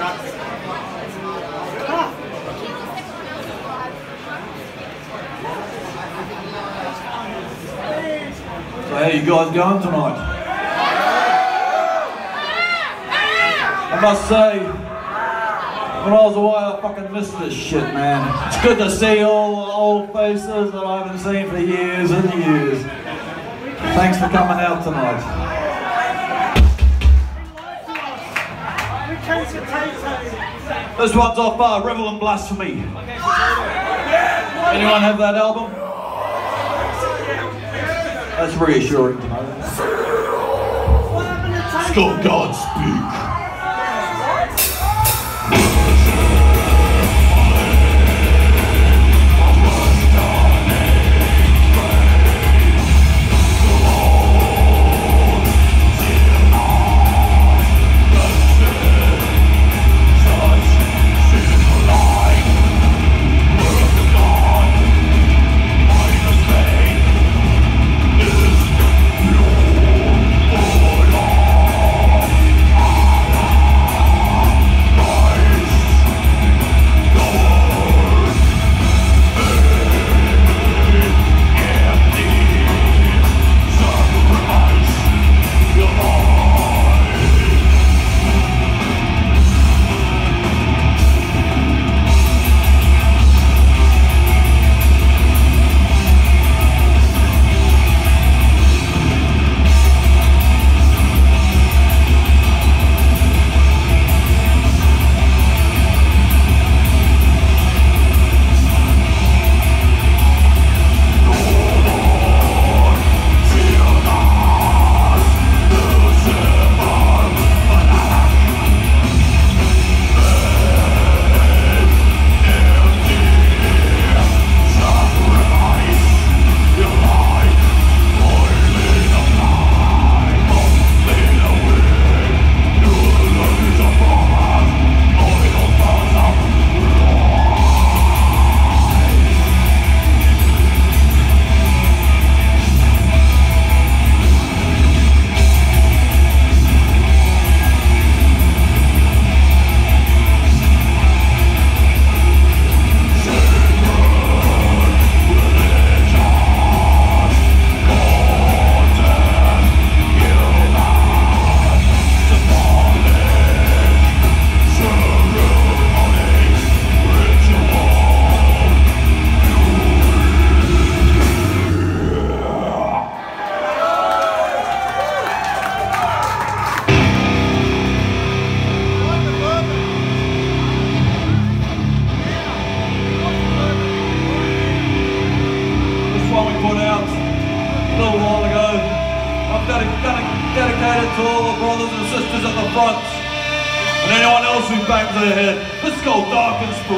So how you guys going tonight? I must say, when I was away I fucking missed this shit man. It's good to see all the old faces that I haven't seen for years and years. Thanks for coming out tonight. This one's off uh, Revel in Blasphemy. Anyone have that album? That's reassuring to. It's called Godspeak. To all the brothers and sisters at the front and anyone else who bangs their head. let's go Dark Inspiration.